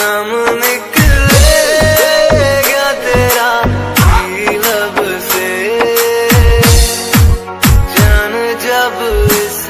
सनम निकलेगा तेरा लब से। जान जब इस